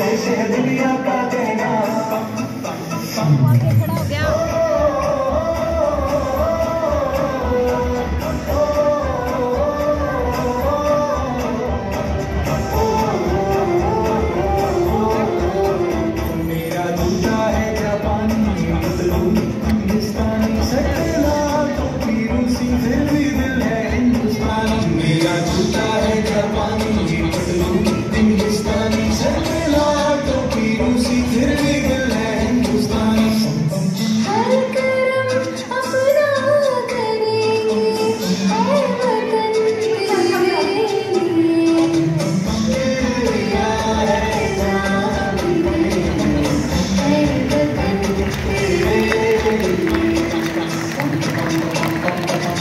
है दुनिया का हो मेरा जूता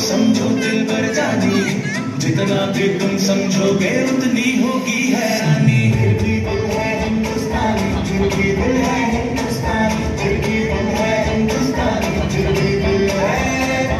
समझो दिल भर जानी। जितना भी तुम समझोगे उतनी होगी है।